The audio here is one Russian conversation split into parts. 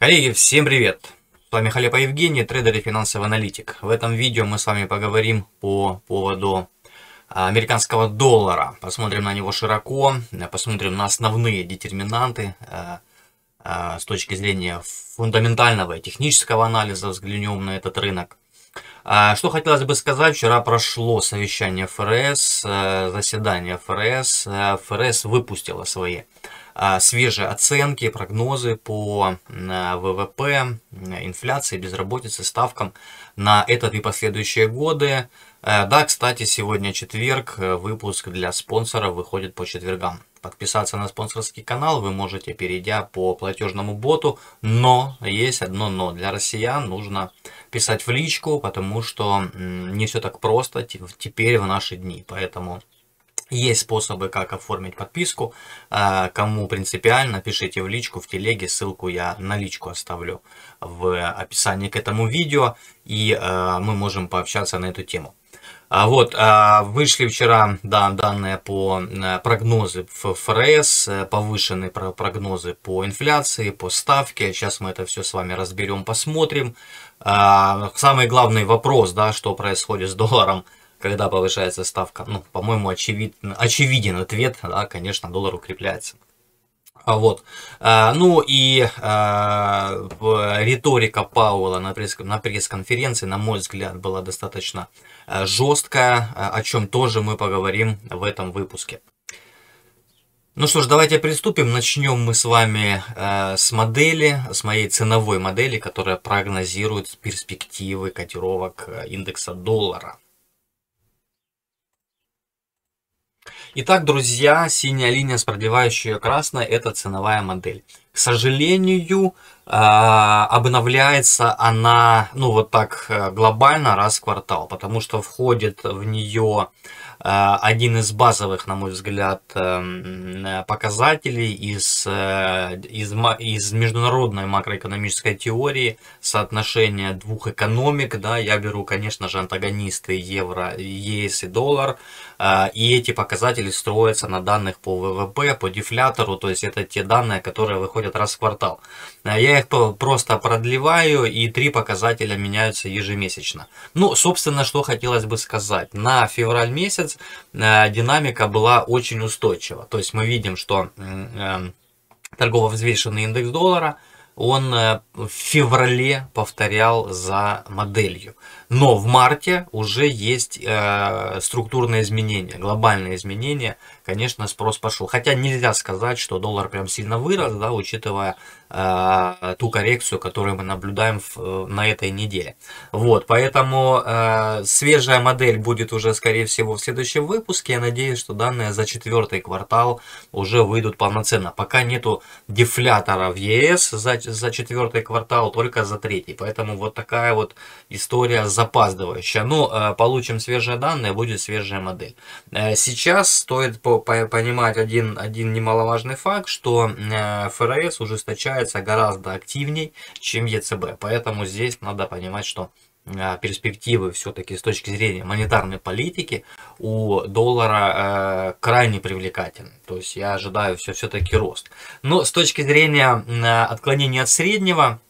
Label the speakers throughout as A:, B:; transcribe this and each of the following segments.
A: Коллеги, всем привет! С вами Халепа Евгений, трейдер и финансовый аналитик. В этом видео мы с вами поговорим по поводу а, американского доллара. Посмотрим на него широко, посмотрим на основные детерминанты а, а, с точки зрения фундаментального и технического анализа, взглянем на этот рынок. Что хотелось бы сказать, вчера прошло совещание ФРС, заседание ФРС. ФРС выпустила свои свежие оценки, прогнозы по ВВП, инфляции, безработице, ставкам на этот и последующие годы. Э, да, кстати, сегодня четверг, э, выпуск для спонсоров выходит по четвергам. Подписаться на спонсорский канал вы можете, перейдя по платежному боту, но есть одно но. Для россиян нужно писать в личку, потому что не все так просто теперь в наши дни. Поэтому есть способы, как оформить подписку. А, кому принципиально, пишите в личку, в телеге. Ссылку я на личку оставлю в описании к этому видео. И а, мы можем пообщаться на эту тему. А вот, вышли вчера да, данные по прогнозы ФРС, повышенные прогнозы по инфляции, по ставке. Сейчас мы это все с вами разберем, посмотрим. Самый главный вопрос, да, что происходит с долларом – когда повышается ставка. Ну, по-моему, очевид, очевиден ответ, да, конечно, доллар укрепляется. А вот. А, ну и а, риторика Пауэлла на, пресс, на пресс-конференции, на мой взгляд, была достаточно жесткая, о чем тоже мы поговорим в этом выпуске. Ну что ж, давайте приступим. Начнем мы с вами э, с модели, с моей ценовой модели, которая прогнозирует перспективы котировок э, индекса доллара. Итак, друзья, синяя линия с продлевающей красной – это ценовая модель. К сожалению, а, обновляется она, ну вот так э, глобально раз в квартал, потому что входит в нее один из базовых, на мой взгляд, эм, показателей из, э, из, из международной макроэкономической теории соотношения двух экономик. Да, я беру, конечно же, антагонисты евро, ЕС и доллар. Э, и эти показатели строятся на данных по ВВП, по дефлятору, то есть это те данные, которые выходят раз в квартал. Я их просто продлеваю, и три показателя меняются ежемесячно. Ну, собственно, что хотелось бы сказать. На февраль месяц месяц э, динамика была очень устойчива. То есть мы видим, что э, торгово-взвешенный индекс доллара, он э, в феврале повторял за моделью. Но в марте уже есть структурные изменения, глобальные изменения. Конечно, спрос пошел. Хотя нельзя сказать, что доллар прям сильно вырос, да, учитывая э, ту коррекцию, которую мы наблюдаем в, э, на этой неделе. Вот, поэтому э, свежая модель будет уже, скорее всего, в следующем выпуске. Я надеюсь, что данные за четвертый квартал уже выйдут полноценно. Пока нету дефлятора в ЕС за, за четвертый квартал, только за третий. Поэтому вот такая вот история запаздывающая. Ну, э, получим свежие данные, будет свежая модель. Э, сейчас стоит по, по, понимать один, один немаловажный факт, что э, ФРС ужесточает развивается гораздо активней, чем ЕЦБ. Поэтому здесь надо понимать, что перспективы все-таки с точки зрения монетарной политики у доллара э, крайне привлекательны. То есть я ожидаю все, все-таки рост. Но с точки зрения э, отклонения от среднего,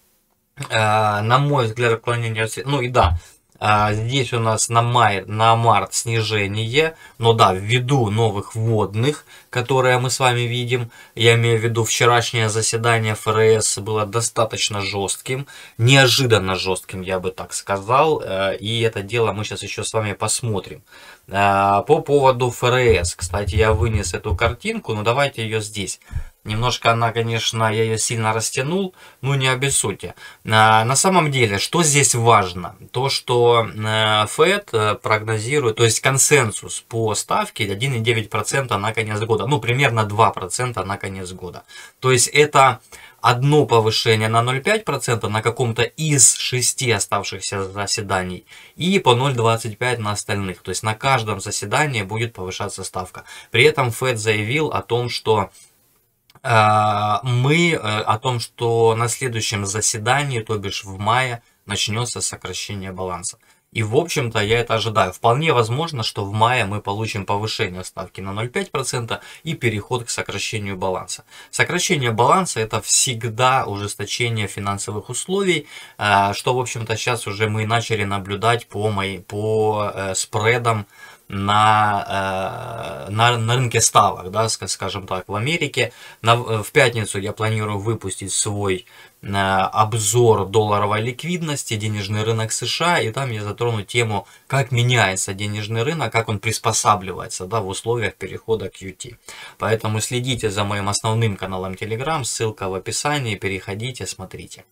A: э, на мой взгляд, отклонение от среднего, ну и да, а, здесь у нас на, май, на март снижение, но да, ввиду новых вводных, которые мы с вами видим, я имею в виду вчерашнее заседание ФРС было достаточно жестким, неожиданно жестким, я бы так сказал, э, и это дело мы сейчас еще с вами посмотрим. А, по поводу ФРС, кстати, я вынес эту картинку, но давайте ее здесь Немножко она, конечно, я ее сильно растянул, но не обессудьте. А, на самом деле, что здесь важно? То, что ФЭД э, прогнозирует, то есть консенсус по ставке 1,9% на конец года. Ну, примерно 2% на конец года. То есть это одно повышение на 0,5% на каком-то из шести оставшихся заседаний и по 0,25% на остальных. То есть на каждом заседании будет повышаться ставка. При этом ФЭД заявил о том, что мы э, о том, что на следующем заседании, то бишь в мае, начнется сокращение баланса. И, в общем-то, я это ожидаю. Вполне возможно, что в мае мы получим повышение ставки на 0,5% и переход к сокращению баланса. Сокращение баланса – это всегда ужесточение финансовых условий, э, что, в общем-то, сейчас уже мы начали наблюдать по, моей, по э, спредам на, э, на, на рынке ставок, да, скажем так, в Америке. На, в пятницу я планирую выпустить свой обзор долларовой ликвидности, денежный рынок США, и там я затрону тему, как меняется денежный рынок, как он приспосабливается да, в условиях перехода к UT. Поэтому следите за моим основным каналом Telegram, ссылка в описании, переходите, смотрите.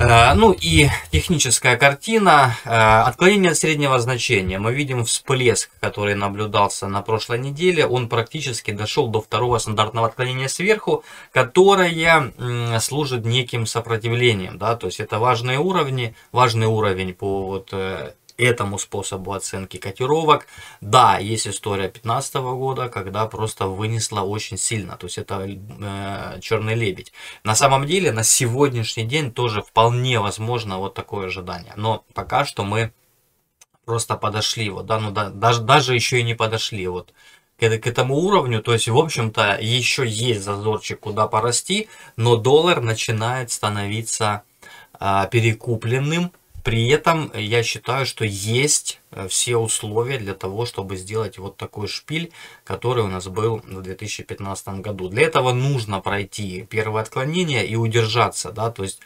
A: Э, ну и техническая картина. Э, отклонение от среднего значения. Мы видим всплеск, который наблюдался на прошлой неделе. Он практически дошел до второго стандартного отклонения сверху, которое служит неким сопротивлением. Да? То есть это важные уровни, важный уровень по вот э, этому способу оценки котировок. Да, есть история 2015 года, когда просто вынесла очень сильно, то есть это э, черный лебедь. На самом деле на сегодняшний день тоже вполне возможно вот такое ожидание, но пока что мы просто подошли, вот, да, ну да, даже, даже еще и не подошли вот к, к этому уровню, то есть в общем-то еще есть зазорчик куда порасти, но доллар начинает становиться э, перекупленным, при этом я считаю, что есть э, все условия для того, чтобы сделать вот такой шпиль, который у нас был в 2015 году. Для этого нужно пройти первое отклонение и удержаться, да, то есть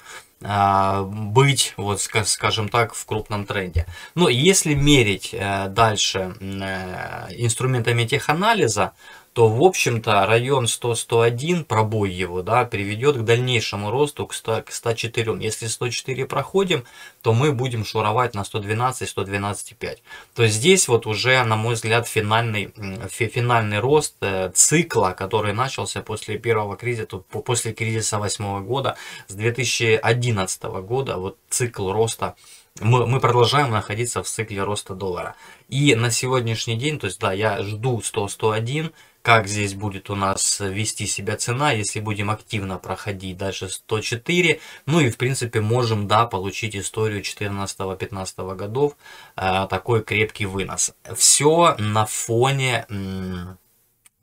A: а, быть, вот скажем так, в крупном тренде. Но если мерить э, дальше э, инструментами теханализа, то, в общем-то, район 100-101, пробой его, да, приведет к дальнейшему росту к, 100, к 104. Если 104 проходим, то мы будем шуровать на 112-112,5. То здесь вот уже, на мой взгляд, финальный, финальный рост э, цикла, который начался после первого кризиса, после кризиса 2008 года, с 2011 года, вот цикл роста мы, мы продолжаем находиться в цикле роста доллара. И на сегодняшний день, то есть да, я жду 100-101, как здесь будет у нас вести себя цена, если будем активно проходить дальше 104. Ну и в принципе можем, да, получить историю 14-15 годов, э, такой крепкий вынос. Все на фоне...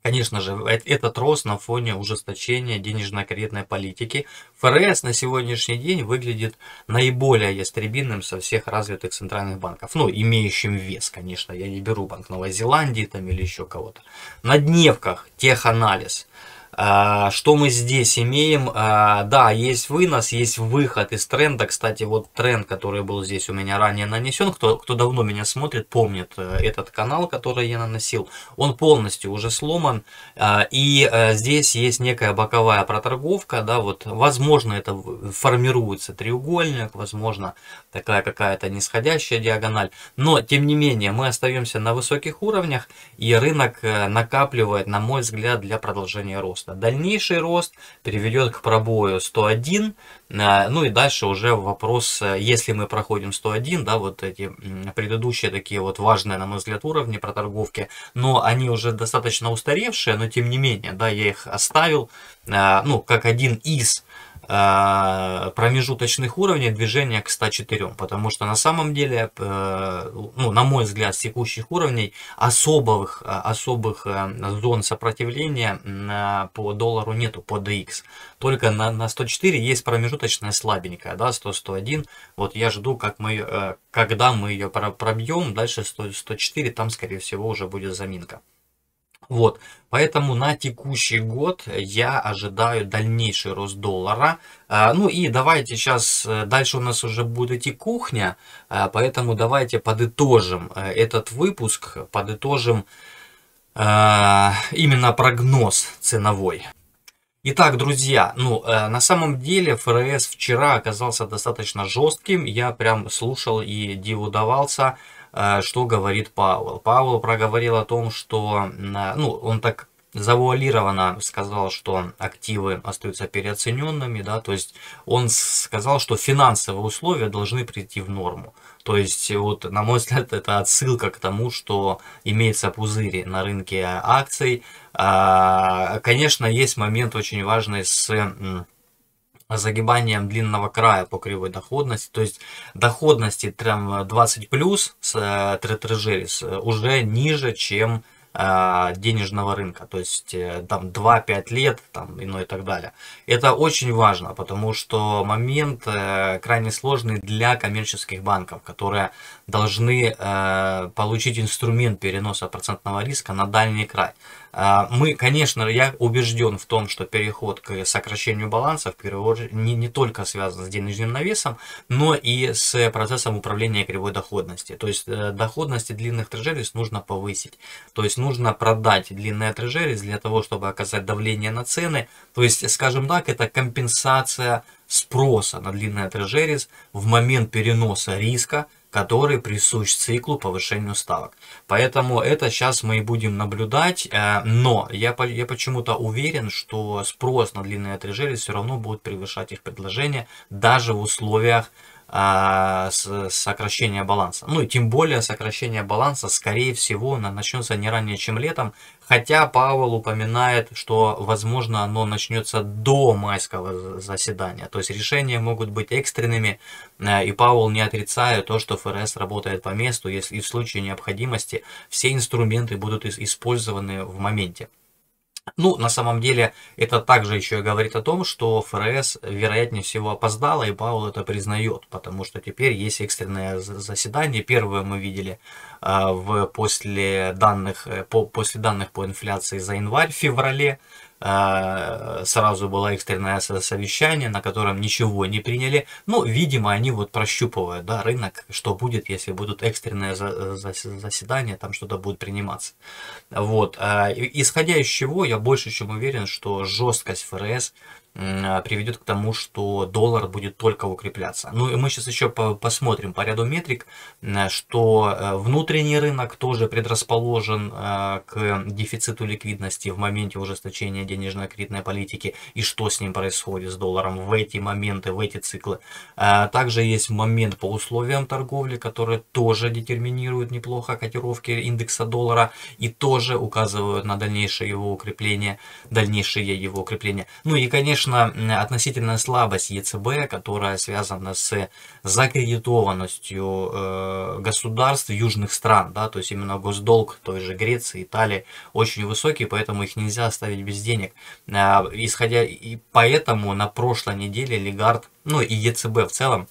A: Конечно же, этот рост на фоне ужесточения денежно-кредитной политики. ФРС на сегодняшний день выглядит наиболее ястребинным со всех развитых центральных банков. Ну, имеющим вес, конечно. Я не беру Банк Новой Зеландии там или еще кого-то. На дневках теханализ – что мы здесь имеем? А, да, есть вынос, есть выход из тренда. Кстати, вот тренд, который был здесь у меня ранее нанесен, кто, кто давно меня смотрит, помнит э, этот канал, который я наносил. Он полностью уже сломан. А, и э, здесь есть некая боковая проторговка. Да, вот, возможно, это формируется треугольник, возможно, такая какая-то нисходящая диагональ. Но, тем не менее, мы остаемся на высоких уровнях, и рынок э, накапливает, на мой взгляд, для продолжения роста роста. Дальнейший рост приведет к пробою 101, а, ну и дальше уже вопрос, э, если мы проходим 101, да, вот эти предыдущие такие вот важные, на мой взгляд, уровни проторговки, но они уже достаточно устаревшие, но тем не менее, да, я их оставил, а, ну, как один из Э, промежуточных уровней движения к 104, потому что на самом деле, э, ну, на мой взгляд, с текущих уровней особых, э, особых зон сопротивления по доллару нету, по DX. Только на, на 104 есть промежуточная слабенькая, да, 100-101. Вот я жду, как мы, когда мы ее пробьем, дальше 100, 104, там, скорее всего, уже будет заминка. Вот, поэтому на текущий год я ожидаю дальнейший рост доллара. А, ну и давайте сейчас, э, дальше у нас уже будет идти кухня, а, поэтому давайте подытожим э, этот выпуск, подытожим а, именно прогноз ценовой. Итак, друзья, ну, э, на самом деле ФРС вчера оказался достаточно жестким, я прям слушал и диву давался, что говорит Пауэлл. Пауэлл проговорил о том, что, ну, он так завуалированно сказал, что активы остаются переоцененными, да, то есть он сказал, что финансовые условия должны прийти в норму. То есть, вот, на мой взгляд, это отсылка к тому, что имеется пузыри на рынке акций. А, конечно, есть момент очень важный с загибанием длинного края по кривой доходности. То есть доходности там 20 плюс с Treasuries уже ниже, чем а, денежного рынка, то есть э, там 2-5 лет там, ну и так далее. Это очень важно, потому что момент э, крайне сложный для коммерческих банков, которые должны э, получить инструмент переноса процентного риска на дальний край. А, мы, конечно, я убежден в том, что переход к сокращению баланса в первую очередь не, не только связан с денежным навесом, но и с процессом управления кривой доходности. То есть э, доходности длинных трежерис нужно повысить. То есть нужно продать длинные трежерис для того, чтобы оказать давление на цены. То есть, скажем так, это компенсация спроса на длинные трежерис в момент переноса риска который присущ циклу повышению ставок. Поэтому это сейчас мы и будем наблюдать, э, но я, я почему-то уверен, что спрос на длинные отрежели все равно будет превышать их предложение даже в условиях а, сокращения баланса. Ну и тем более сокращение баланса, скорее всего, начнется не ранее, чем летом. Хотя Павел упоминает, что, возможно, оно начнется до майского заседания. То есть решения могут быть экстренными. Э, и Павел не отрицает то, что ФРС работает по месту, если и в случае необходимости все инструменты будут использованы в моменте. Ну, на самом деле, это также еще говорит о том, что ФРС, вероятнее всего, опоздала, и Паул это признает, потому что теперь есть экстренное заседание. Первое мы видели э, в, после, данных, э, по, после данных по инфляции за январь-феврале. Э, сразу было экстренное совещание, на котором ничего не приняли. Ну, видимо, они вот прощупывают да, рынок, что будет, если будут экстренные заседания, там что-то будет приниматься. Вот. Э, исходя из чего, я больше чем уверен, что жесткость ФРС а, приведет к тому, что доллар будет только укрепляться. Ну и мы сейчас еще по посмотрим по ряду метрик, что э, внутренний рынок тоже предрасположен э, к дефициту ликвидности в моменте ужесточения денежно-кредитной политики и что с ним происходит с долларом в эти моменты, в эти циклы. А, также есть момент по условиям торговли, который тоже детерминирует неплохо котировки индекса доллара и тоже указывают на дальнейшее его укрепление, дальнейшее его укрепление. Ну и конечно конечно, относительная слабость ЕЦБ, которая связана с закредитованностью э, государств южных стран, да, то есть именно госдолг той же Греции, Италии очень высокий, поэтому их нельзя оставить без денег. Э, исходя и поэтому на прошлой неделе Легард, ну и ЕЦБ в целом,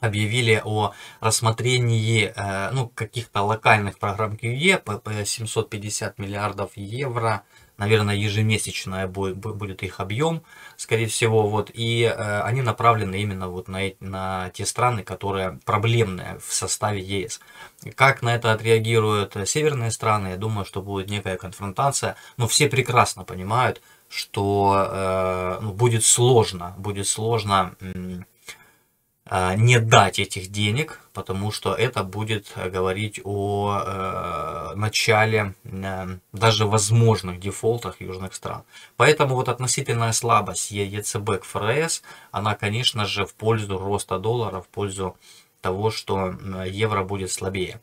A: объявили о рассмотрении э, ну, каких-то локальных программ QE по 750 миллиардов евро наверное, ежемесячная будет, будет их объем, скорее всего, вот, и э, они направлены именно вот на, на те страны, которые проблемные в составе ЕС. Как на это отреагируют северные страны, я думаю, что будет некая конфронтация, но все прекрасно понимают, что э, ну, будет сложно, будет сложно а, не дать этих денег, потому что это будет говорить о э, начале э, даже возможных дефолтах южных стран. Поэтому вот относительная слабость ЕЦБ к ФРС, она, конечно же, в пользу роста доллара, в пользу того, что евро будет слабее.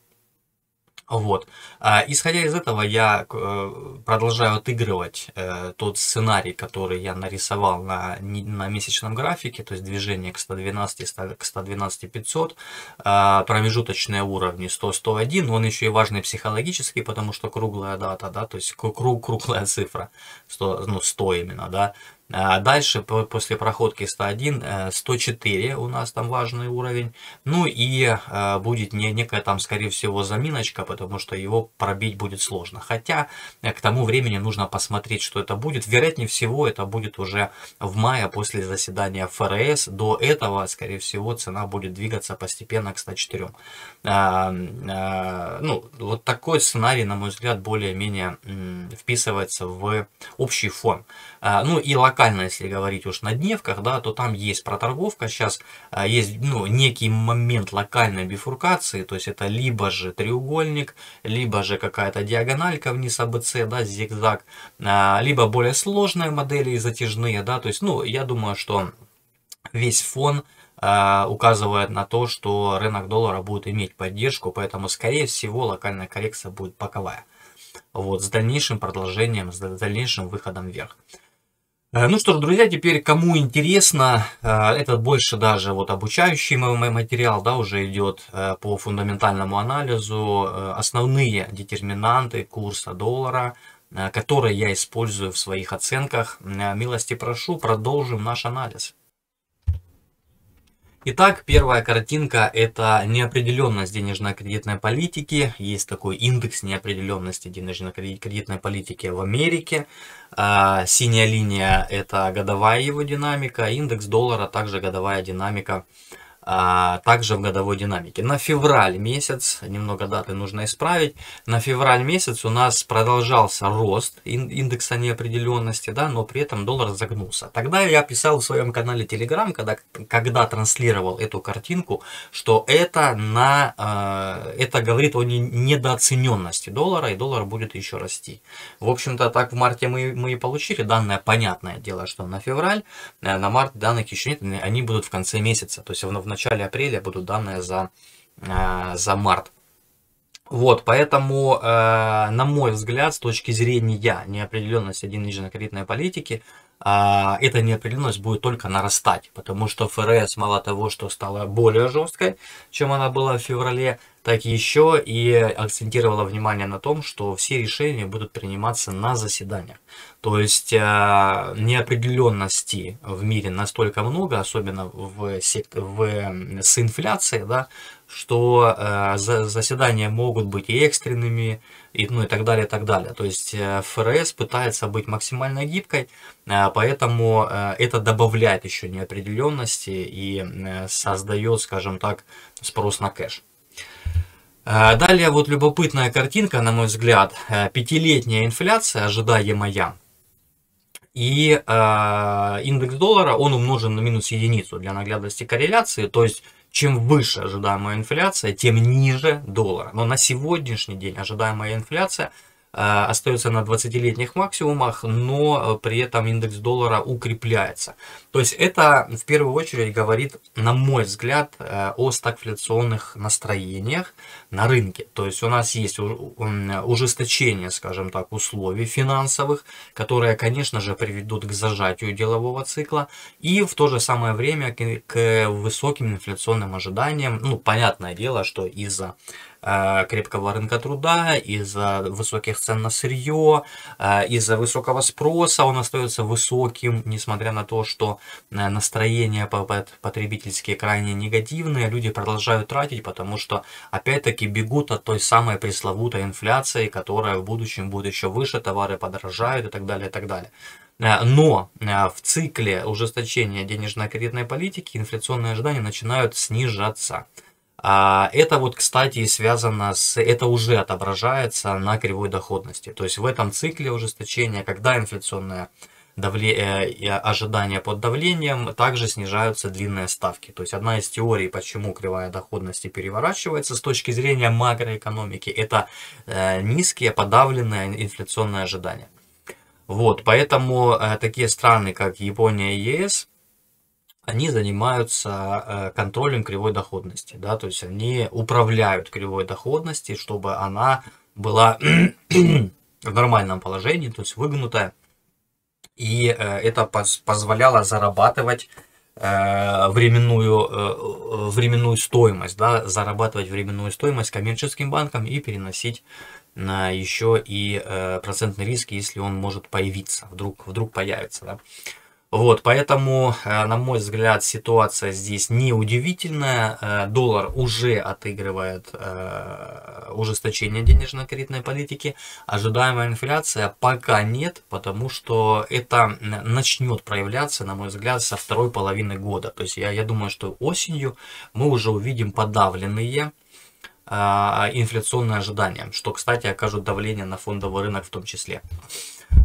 A: Вот. А, исходя из этого, я э, продолжаю отыгрывать э, тот сценарий, который я нарисовал на, на месячном графике, то есть движение к 112, к 112 500, а, промежуточные уровни 100-101, он еще и важный психологический, потому что круглая дата, да, то есть круг, круглая цифра, 100, ну 100 именно, да, а дальше, после проходки 101, 104 э, у нас там важный уровень. Ну и э, будет не, некая там, скорее всего, заминочка, потому что его пробить будет сложно. Хотя э, к тому времени нужно посмотреть, что это будет. Вероятнее всего, это будет уже в мае после заседания ФРС. До этого, скорее всего, цена будет двигаться постепенно к 104. А, а, ну, вот такой сценарий, на мой взгляд, более-менее вписывается в общий фон. Ну и локально, если говорить уж на дневках, да, то там есть проторговка. Сейчас а, есть ну, некий момент локальной бифуркации, то есть это либо же треугольник, либо же какая-то диагональка вниз АБЦ, да, зигзаг, а, либо более сложные модели и затяжные, да, то есть, ну, я думаю, что весь фон указывает на то, что рынок доллара будет иметь поддержку, поэтому, скорее всего, локальная коррекция будет боковая. Вот, с дальнейшим продолжением, с дальнейшим выходом вверх. Э, ну что ж, друзья, теперь кому интересно, э, это больше даже вот обучающий мой материал, да, уже идет э, по фундаментальному анализу, основные детерминанты курса доллара, которые я использую в своих оценках. Милости прошу, продолжим наш анализ. Итак, первая картинка – это неопределенность денежно-кредитной политики. Есть такой индекс неопределенности денежно-кредитной политики в Америке. А, синяя линия – это годовая его динамика, индекс доллара – также годовая динамика а, также в годовой динамике. На февраль месяц, немного даты нужно исправить, на февраль месяц у нас продолжался рост индекса неопределенности, да, но при этом доллар загнулся. Тогда я писал в своем канале Telegram, когда, когда транслировал эту картинку, что это, на, э, это говорит о недооцененности доллара, и доллар будет еще расти. В общем-то, так в марте мы, мы и получили данное, понятное дело, что на февраль, э, на март данных еще нет, они будут в конце месяца, то есть в, в начале апреля будут данные за, э, за март. Вот, поэтому, э, на мой взгляд, с точки зрения неопределенности денежно-кредитной политики, а, эта неопределенность будет только нарастать, потому что ФРС мало того, что стала более жесткой, чем она была в феврале, так еще и акцентировала внимание на том, что все решения будут приниматься на заседаниях. То есть а, неопределенности в мире настолько много, особенно в, в, с инфляцией, да, что э, заседания могут быть и экстренными, и, ну, и так далее, и так далее. То есть э, ФРС пытается быть максимально гибкой, э, поэтому э, это добавляет еще неопределенности и э, создает, скажем так, спрос на кэш. Э, далее вот любопытная картинка, на мой взгляд, э, пятилетняя инфляция, ожидаемая, и э, индекс доллара, он умножен на минус единицу для наглядности корреляции, то есть чем выше ожидаемая инфляция, тем ниже доллар. Но на сегодняшний день ожидаемая инфляция остается на 20-летних максимумах, но э, при этом индекс доллара укрепляется. То есть это в первую очередь говорит, на мой взгляд, э, о стагфляционных настроениях на рынке. То есть у нас есть ужесточение, скажем так, условий финансовых, которые, конечно же, приведут к зажатию делового цикла и в то же самое время к высоким инфляционным ожиданиям. Ну, понятное дело, что из-за Э, крепкого рынка труда, из-за высоких цен на сырье, э, из-за высокого спроса он остается высоким, несмотря на то, что э, настроения потребительские крайне негативные, люди продолжают тратить, потому что опять-таки бегут от той самой пресловутой инфляции, которая в будущем будет еще выше, товары подорожают и так далее, и так далее. Но в цикле ужесточения денежно-кредитной политики инфляционные ожидания начинают снижаться. А это вот, кстати, связано с... Это уже отображается на кривой доходности. То есть в этом цикле ужесточения, когда инфляционное давле... Э, ожидания под давлением, также снижаются длинные ставки. То есть одна из теорий, почему кривая доходности переворачивается с точки зрения макроэкономики, это э, низкие подавленные инфляционные ожидания. Вот, поэтому э, такие страны, как Япония и ЕС, они занимаются э, контролем кривой доходности, да, то есть они управляют кривой доходности, чтобы она была в нормальном положении, то есть выгнутая, и э, это позволяло зарабатывать э, временную, временную стоимость, да, зарабатывать временную стоимость коммерческим банкам и переносить на еще и процентный риск, если он может появиться, вдруг, вдруг появится. Да. Вот, поэтому, э, на мой взгляд, ситуация здесь не удивительная. Э, доллар уже отыгрывает э, ужесточение денежно-кредитной политики. Ожидаемая инфляция пока нет, потому что это начнет проявляться, на мой взгляд, со второй половины года. То есть я, я думаю, что осенью мы уже увидим подавленные инфляционные ожидания, что, кстати, окажут давление на фондовый рынок в том числе.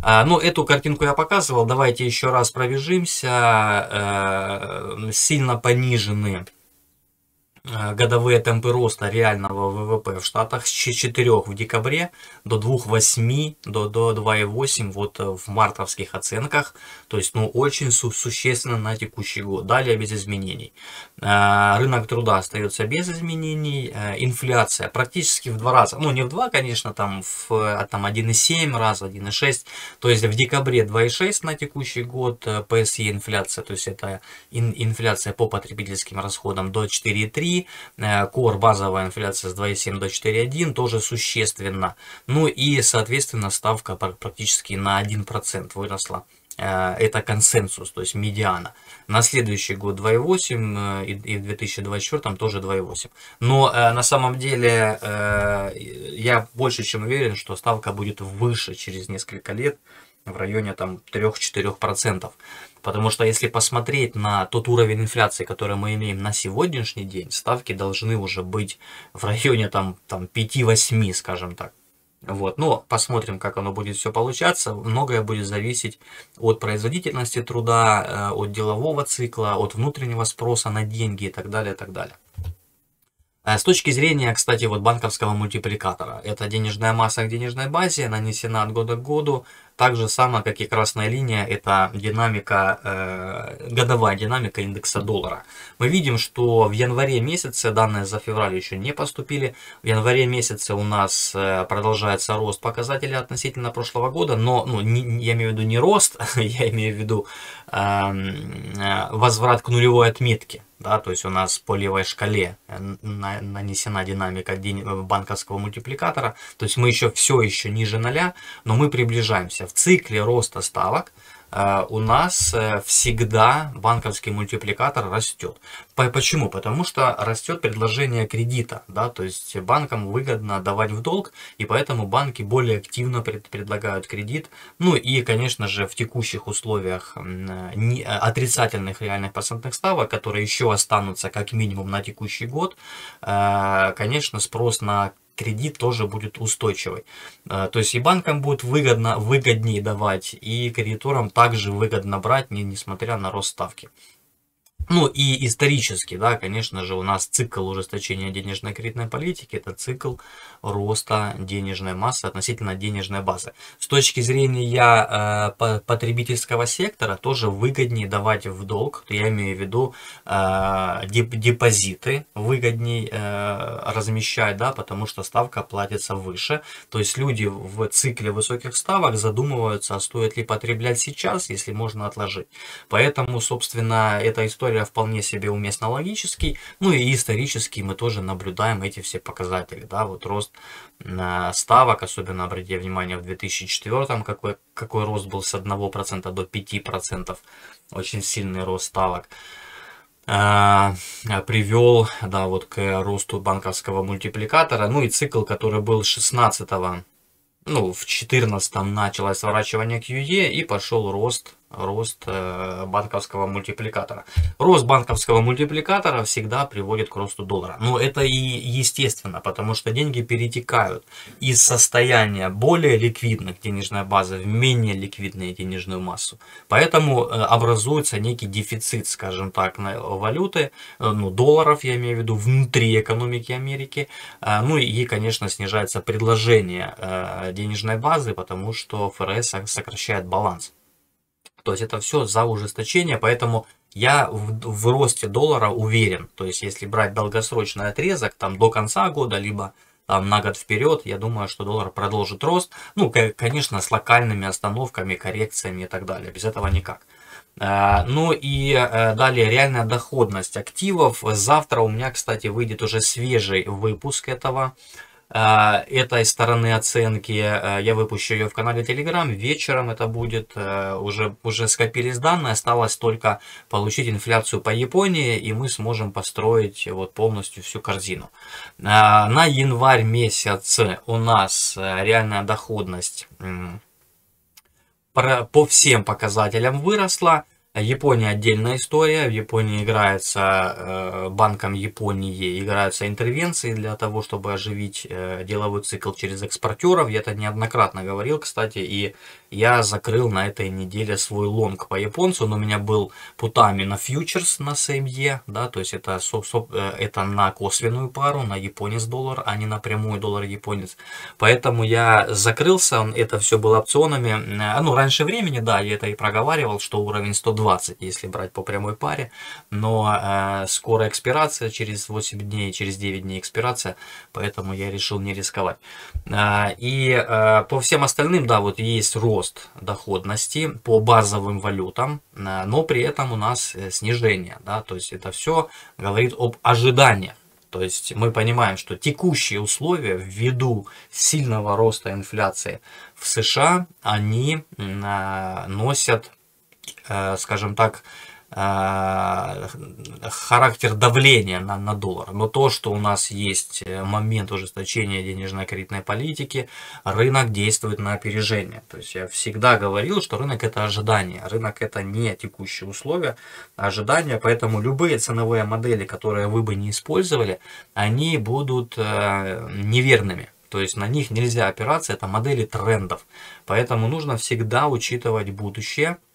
A: А, ну, эту картинку я показывал. Давайте еще раз пробежимся. Э, сильно понижены Э, годовые темпы роста реального ВВП в Штатах с 4 в декабре до 2,8 до, до 2,8 вот э, в мартовских оценках. То есть, ну, очень су существенно на текущий год. Далее без изменений. Э, рынок труда остается без изменений. Инфляция практически в два раза. Ну, не в два, конечно, там, в там 1,7 раза, 1,6. То есть, в декабре 2,6 на текущий год ПСЕ инфляция. То есть, это инфляция по потребительским расходам до 4,3 Core базовая инфляция с 2,7 до 4,1 тоже существенно. Ну и, соответственно, ставка практически на 1% выросла. Э, это консенсус, то есть медиана. На следующий год 2,8 э, и в 2024 тоже 2,8. Но э, на самом деле я больше чем уверен, что ставка будет выше через несколько лет в районе там 3-4%. Потому что если посмотреть на тот уровень инфляции, который мы имеем на сегодняшний день, ставки должны уже быть в районе там, там 5-8, скажем так. Вот, но посмотрим, как оно будет все получаться. Многое будет зависеть от производительности труда, э, от делового цикла, от внутреннего спроса на деньги и так далее, и так далее. Э, с точки зрения, кстати, вот банковского мультипликатора, это денежная масса к денежной базе, нанесена от года к году, так же самое, как и красная линия, это динамика, э, годовая динамика индекса доллара. Мы видим, что в январе месяце, данные за февраль еще не поступили, в январе месяце у нас э, продолжается рост показателей относительно прошлого года, но ну, не, я имею в виду не рост, я имею в виду эм, э, возврат к нулевой отметке да, то есть у нас по левой шкале э, нанесена динамика банковского мультипликатора, то есть мы еще все еще ниже ноля, но мы приближаемся. В цикле роста ставок, Э, у нас э, всегда банковский мультипликатор растет. Почему? Потому что растет предложение кредита, да, то есть банкам выгодно давать в долг, и поэтому банки более активно предлагают кредит. Ну и, конечно же, в текущих условиях отрицательных реальных процентных ставок, которые еще останутся как минимум на текущий год, э, конечно, спрос на кредит тоже будет устойчивый. Э, то есть и банкам будет выгодно, выгоднее давать, и кредиторам также выгодно брать, не, несмотря на рост ставки. Ну и исторически, да, конечно же, у нас цикл ужесточения денежной кредитной политики, это цикл роста денежной массы относительно денежной базы. С точки зрения э, потребительского сектора тоже выгоднее давать в долг, я имею в виду э, депозиты выгоднее э, размещать, да, потому что ставка платится выше. То есть люди в цикле высоких ставок задумываются, а стоит ли потреблять сейчас, если можно отложить. Поэтому, собственно, эта история история вполне себе уместно логический, ну и исторически мы тоже наблюдаем эти все показатели, да, вот рост ставок, особенно обратите внимание в 2004 какой, какой рост был с 1% до 5%, очень сильный рост ставок а, привел да, вот к росту банковского мультипликатора. Ну и цикл, который был 16 ну, в 14 началось сворачивание QE и пошел рост рост э, банковского мультипликатора. Рост банковского мультипликатора всегда приводит к росту доллара. Но это и естественно, потому что деньги перетекают из состояния более ликвидных денежной базы в менее ликвидную денежную массу. Поэтому э, образуется некий дефицит, скажем так, на валюты, э, ну, долларов, я имею в виду, внутри экономики Америки. Ну и, конечно, снижается предложение денежной базы, потому что ФРС сокращает баланс. То есть это все за ужесточение, поэтому я в, в росте доллара уверен. То есть если брать долгосрочный отрезок, там до конца года, либо там на год вперед, я думаю, что доллар продолжит рост. Ну, конечно, с локальными остановками, коррекциями и так далее. Без этого никак. Э, ну и э, далее реальная доходность активов. Завтра у меня, кстати, выйдет уже свежий выпуск этого этой стороны оценки. Э, я выпущу ее в канале Telegram. Вечером это будет. Э, уже, уже скопились данные. Осталось только получить инфляцию по Японии. И мы сможем построить вот полностью всю корзину. На январь месяц у нас реальная доходность по всем показателям выросла. Япония отдельная история. В Японии играется э, банком Японии играются интервенции для того, чтобы оживить э, деловой цикл через экспортеров. Я это неоднократно говорил, кстати, и я закрыл на этой неделе свой лонг по японцу, но у меня был путами на фьючерс на СМЕ, да, то есть это, э, это на косвенную пару, на японец-доллар, а не напрямую доллар-японец. Поэтому я закрылся, это все было опционами. Ну, раньше времени, да, я это и проговаривал, что уровень 120 20, если брать по прямой паре. Но э, скоро экспирация, через 8 дней, через 9 дней экспирация, поэтому я решил не рисковать. Э, и э, по всем остальным, да, вот есть рост доходности по базовым валютам, э, но при этом у нас э, снижение, да, то есть это все говорит об ожиданиях. То есть мы понимаем, что текущие условия ввиду сильного роста инфляции в США, они э, носят скажем так, характер давления на, на доллар. Но то, что у нас есть э, момент ужесточения денежно-кредитной политики, рынок действует на опережение. То есть я всегда говорил, что рынок это ожидание. Рынок это не текущие условия, а ожидания. Поэтому любые ценовые модели, которые вы бы не использовали, они будут неверными. То есть на них нельзя опираться, это модели трендов. Поэтому нужно всегда учитывать будущее, Э,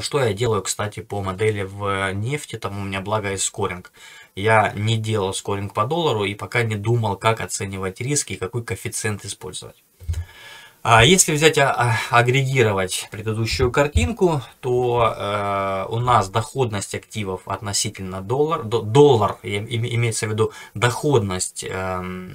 A: что я делаю, кстати, по модели в нефти, там у меня благо есть скоринг. Я не делал скоринг по доллару и пока не думал, как оценивать риски и какой коэффициент использовать. А если взять, а, а, агрегировать предыдущую картинку, то э, у нас доходность активов относительно доллар, до, доллар, имеется в виду доходность э,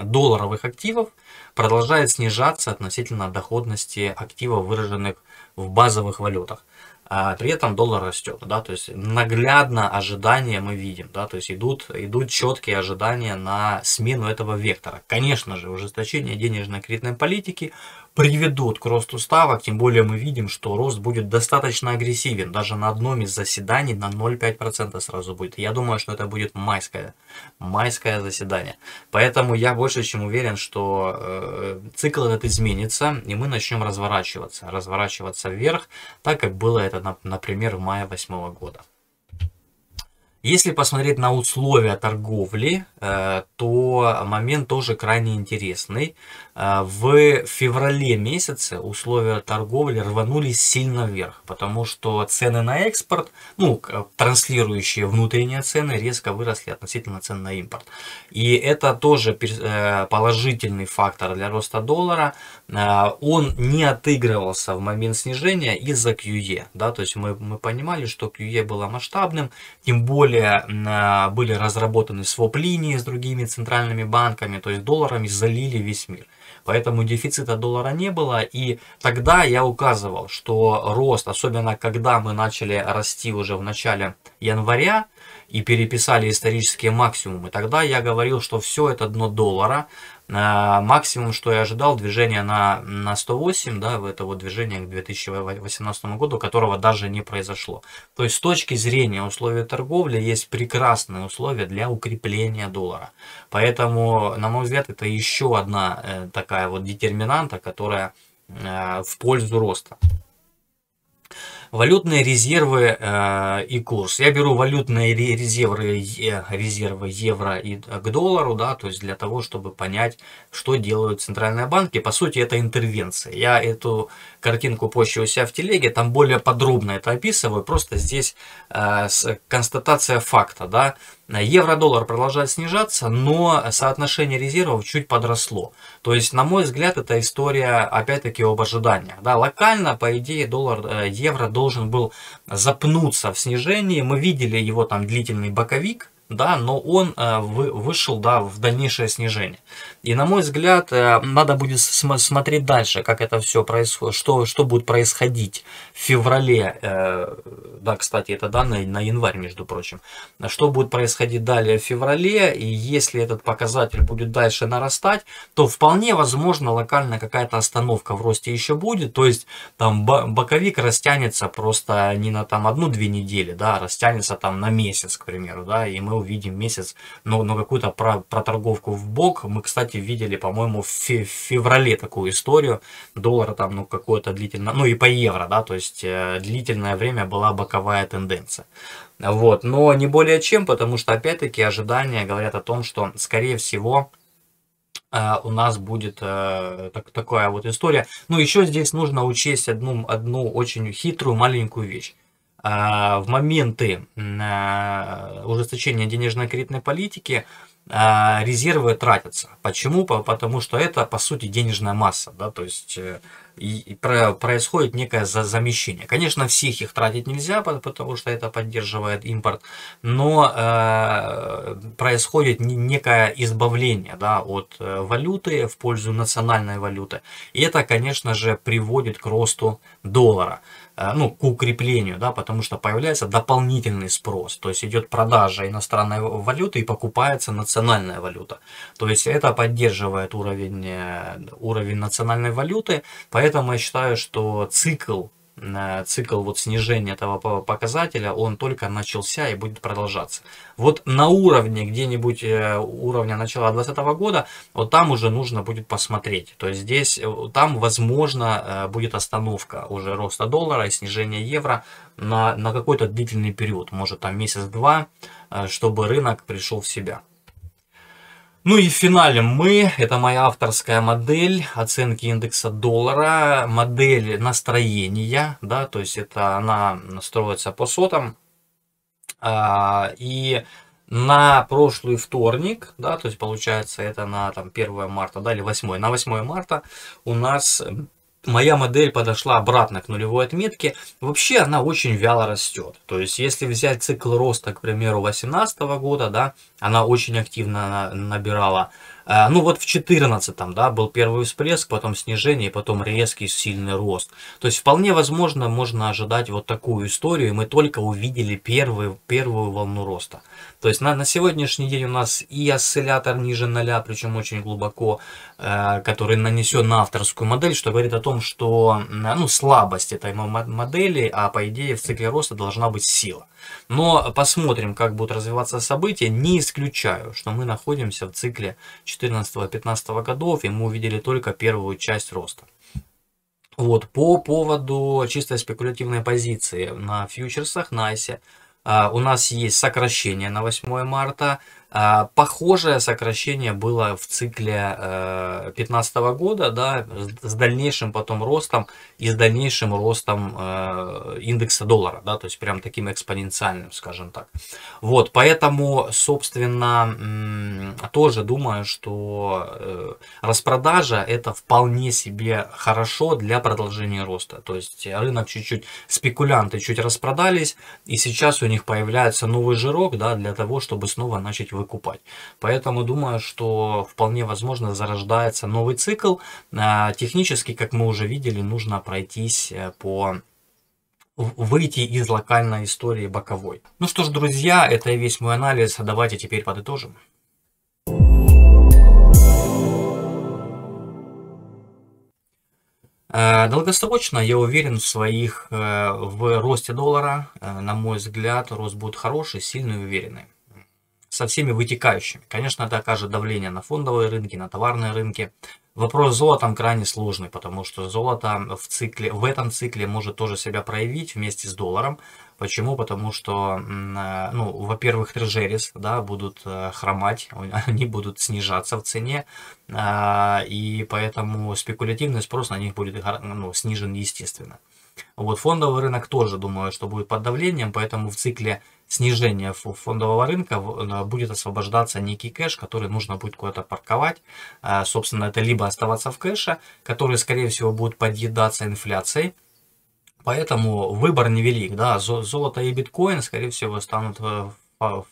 A: долларовых активов, продолжает снижаться относительно доходности активов, выраженных в базовых валютах а при этом доллар растет, да, то есть наглядно ожидания мы видим, да, то есть идут, идут четкие ожидания на смену этого вектора. Конечно же, ужесточение денежно-кредитной политики приведут к росту ставок, тем более мы видим, что рост будет достаточно агрессивен, даже на одном из заседаний на 0,5% сразу будет. Я думаю, что это будет майское, майское заседание. Поэтому я больше чем уверен, что э, цикл этот изменится, и мы начнем разворачиваться, разворачиваться вверх, так как было это, например, в мае 2008 года. Если посмотреть на условия торговли, э, то момент тоже крайне интересный. Э, в феврале месяце условия торговли рванулись сильно вверх, потому что цены на экспорт, ну, транслирующие внутренние цены, резко выросли относительно цен на импорт. И это тоже э, положительный фактор для роста доллара. Он не отыгрывался в момент снижения из-за QE. Да? То есть мы, мы понимали, что QE было масштабным, тем более более были разработаны своп-линии с другими центральными банками, то есть долларами залили весь мир. Поэтому дефицита доллара не было. И тогда я указывал, что рост, особенно когда мы начали расти уже в начале января, и переписали исторические максимумы, тогда я говорил, что все это дно доллара, максимум, что я ожидал, движение на, на 108, да, это вот движение к 2018 году, которого даже не произошло. То есть с точки зрения условий торговли есть прекрасные условия для укрепления доллара. Поэтому, на мой взгляд, это еще одна э, такая вот детерминанта, которая э, в пользу роста валютные резервы э, и курс. Я беру валютные резервы, резервы евро и э, к доллару, да, то есть для того, чтобы понять, что делают центральные банки. По сути, это интервенция. Я эту картинку позже у себя в телеге, там более подробно это описываю. Просто здесь э, констатация факта, да. Евро-доллар продолжает снижаться, но соотношение резервов чуть подросло. То есть, на мой взгляд, это история, опять-таки, об ожиданиях. Да, локально, по идее, доллар, э, евро должен был запнуться в снижении. Мы видели его там длительный боковик, да, но он э, вышел да, в дальнейшее снижение. И на мой взгляд, э, надо будет смотреть дальше, как это все происходит, что, что будет происходить в феврале, э, да, кстати, это данные на январь, между прочим, что будет происходить далее в феврале, и если этот показатель будет дальше нарастать, то вполне возможно локально какая-то остановка в росте еще будет, то есть там боковик растянется просто не на там одну-две недели, да, а растянется там на месяц, к примеру, да, и мы увидим месяц, но, но какую-то про, проторговку в бок. Мы, кстати, видели, по-моему, в, феврале такую историю. Доллар там, ну, какое-то длительное, ну и по евро, да, то есть э, длительное время была боковая тенденция. Вот, но не более чем, потому что, опять-таки, ожидания говорят о том, что, скорее всего, э, у нас будет э, так, такая вот история. Ну, еще здесь нужно учесть одну, одну очень хитрую маленькую вещь. Э, в моменты э, ужесточения денежно-кредитной политики э, резервы тратятся. Почему? Потому что это, по сути, денежная масса. Да? То есть э, и происходит некое замещение. Конечно, всех их тратить нельзя, потому что это поддерживает импорт, но происходит некое избавление да, от э, валюты в пользу национальной валюты. И это, конечно же, приводит к росту доллара. Э, ну, к укреплению, да, потому что появляется дополнительный спрос, то есть идет продажа иностранной валюты и покупается национальная валюта. То есть это поддерживает уровень, э, уровень национальной валюты, поэтому я считаю, что цикл цикл вот снижения этого показателя, он только начался и будет продолжаться. Вот на уровне, где-нибудь э, уровня начала 2020 года, вот там уже нужно будет посмотреть. То есть здесь, э, там возможно будет остановка уже роста доллара и снижение евро на, на какой-то длительный период, может там месяц-два, чтобы рынок пришел в себя. Ну и в финале мы, это моя авторская модель оценки индекса доллара, модель настроения, да, то есть это она строится по сотам. А, и на прошлый вторник, да, то есть получается это на там 1 марта, да, или 8, на 8 марта у нас моя модель подошла обратно к нулевой отметке, вообще она очень вяло растет. То есть, если взять цикл роста, к примеру, 2018 года, да, она очень активно набирала ну вот в 14 да, был первый всплеск, потом снижение, потом резкий сильный рост. То есть вполне возможно можно ожидать вот такую историю, мы только увидели первый, первую волну роста. То есть на, на сегодняшний день у нас и осциллятор ниже ноля, причем очень глубоко, э, который нанесен на авторскую модель, что говорит о том, что ну, слабость этой модели, а по идее в цикле роста должна быть сила. Но посмотрим, как будут развиваться события. Не исключаю, что мы находимся в цикле 14-15 годов, и мы увидели только первую часть роста. Вот, по поводу чисто спекулятивной позиции на фьючерсах, на ICE, а, у нас есть сокращение на 8 марта. А, похожее сокращение было в цикле 2015 э, года, да, с дальнейшим потом ростом и с дальнейшим ростом э, индекса доллара, да, то есть прям таким экспоненциальным, скажем так. Вот, поэтому, собственно, тоже думаю, что э, распродажа это вполне себе хорошо для продолжения роста. То есть рынок чуть-чуть, спекулянты чуть распродались, и сейчас у них появляется новый жирок, да, для того, чтобы снова начать выкупать. Поэтому думаю, что вполне возможно зарождается новый цикл. А, технически, как мы уже видели, нужно пройтись э, по выйти из локальной истории боковой. Ну что ж, друзья, это весь мой анализ. Давайте теперь подытожим. Э, долгосрочно я уверен в своих, э, в росте доллара. На мой взгляд, рост будет хороший, сильный и уверенный со всеми вытекающими. Конечно, это окажет давление на фондовые рынки, на товарные рынки. Вопрос с золотом крайне сложный, потому что золото в, цикле, в этом цикле может тоже себя проявить вместе с долларом. Почему? Потому что, э, ну, во-первых, трежерис да, будут э, хромать, они будут снижаться в цене, э, и поэтому спекулятивный спрос на них будет ну, снижен естественно. Вот фондовый рынок тоже, думаю, что будет под давлением, поэтому в цикле снижения фондового рынка будет освобождаться некий кэш, который нужно будет куда-то парковать. А, собственно, это либо оставаться в кэше, который, скорее всего, будет подъедаться инфляцией, Поэтому выбор невелик. Да? Золото и биткоин, скорее всего, станут э,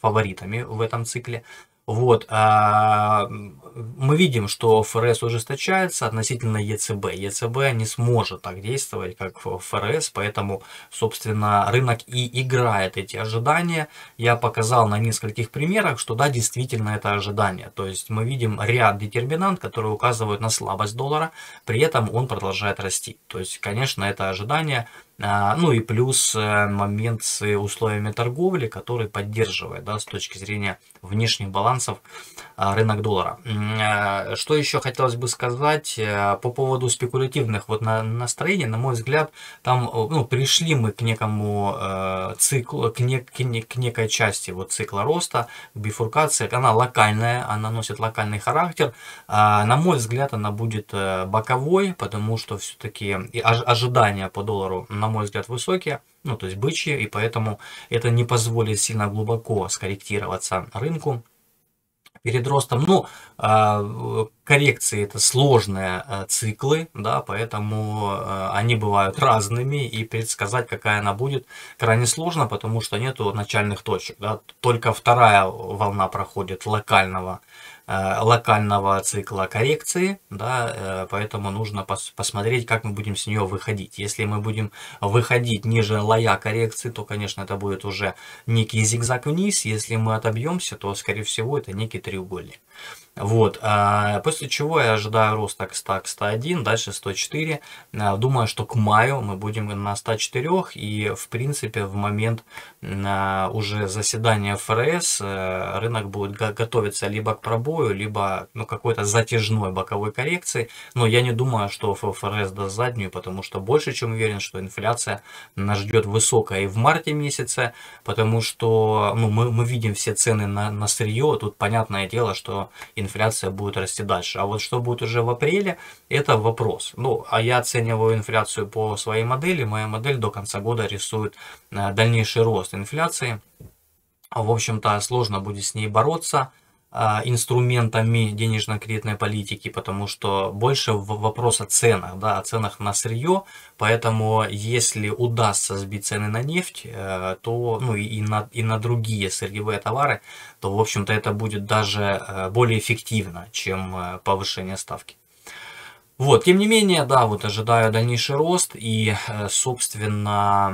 A: фаворитами в этом цикле. Вот, а, мы видим, что ФРС ужесточается относительно ЕЦБ. ЕЦБ не сможет так действовать, как ФРС, поэтому, собственно, рынок и играет эти ожидания. Я показал на нескольких примерах, что да, действительно это ожидание. То есть мы видим ряд детерминант, которые указывают на слабость доллара, при этом он продолжает расти. То есть, конечно, это ожидание ну и плюс э, момент с условиями торговли, который поддерживает да, с точки зрения внешних балансов а, рынок доллара. Э, что еще хотелось бы сказать э, по поводу спекулятивных вот настроений, на мой взгляд, там ну, пришли мы к некому циклу, к, не, к, не, к некой части вот цикла роста, к бифуркации, она локальная, она носит локальный характер. А, на мой взгляд, она будет боковой, потому что все-таки ожидания по доллару на мой взгляд, высокие, ну, то есть бычьи, и поэтому это не позволит сильно глубоко скорректироваться рынку перед ростом. Ну, а, коррекции это сложные а, циклы, да, поэтому а, они бывают разными, и предсказать, какая она будет, крайне сложно, потому что нету начальных точек. Да. Только вторая волна проходит локального локального цикла коррекции, да, э, поэтому нужно пос посмотреть, как мы будем с нее выходить. Если мы будем выходить ниже лоя коррекции, то, конечно, это будет уже некий зигзаг вниз. Если мы отобьемся, то, скорее всего, это некий треугольник. Вот, а, после чего я ожидаю роста к 100, к 101, дальше 104. А, думаю, что к маю мы будем на 104 и, в принципе, в момент а, уже заседания ФРС э, рынок будет готовиться либо к пробою, либо ну, какой-то затяжной боковой коррекции. Но я не думаю, что ФРС даст заднюю, потому что больше чем уверен, что инфляция нас ждет высокая и в марте месяце, потому что ну, мы, мы видим все цены на, на сырье. Тут понятное дело, что инфляция будет расти дальше. А вот что будет уже в апреле, это вопрос. Ну, а я оцениваю инфляцию по своей модели. Моя модель до конца года рисует э, дальнейший рост инфляции. В общем-то, сложно будет с ней бороться. А, инструментами денежно-кредитной политики, потому что больше вопрос о ценах, да, о ценах на сырье, поэтому если удастся сбить цены на нефть, э, то, ну и на, и на другие сырьевые товары, то, в общем-то, это будет даже э, более эффективно, чем э, повышение ставки. Вот, тем не менее, да, вот ожидаю дальнейший рост и, э, собственно,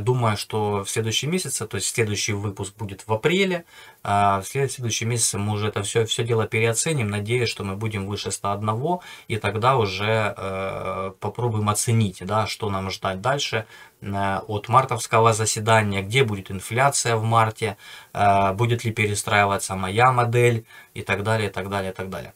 A: думаю, что в следующем месяце, то есть следующий выпуск будет в апреле, а в следующем месяце мы уже это все, все дело переоценим, надеюсь, что мы будем выше 101, и тогда уже э, попробуем оценить, да, что нам ждать дальше э, от мартовского заседания, где будет инфляция в марте, будет ли перестраиваться моя модель и так далее, и так далее, и так далее.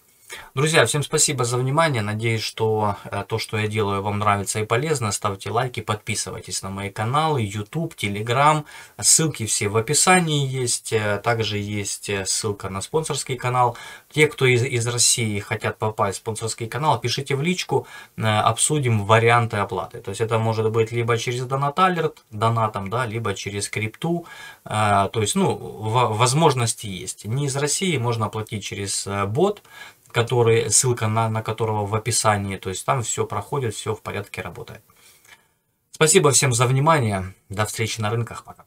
A: Друзья, всем спасибо за внимание. Надеюсь, что э, то, что я делаю, вам нравится и полезно. Ставьте лайки, подписывайтесь на мои каналы, YouTube, Telegram. Ссылки все в описании есть. Э, также есть э, ссылка на спонсорский канал. Те, кто из, из России хотят попасть в спонсорский канал, пишите в личку, обсудим варианты оплаты. То есть это может быть либо через Alert, донатом, да, либо через крипту. То есть, ну, возможности есть. Не из России, можно оплатить через бот который, ссылка на, на которого в описании. То есть там все проходит, все в порядке работает. Спасибо всем за внимание. До встречи на рынках. Пока.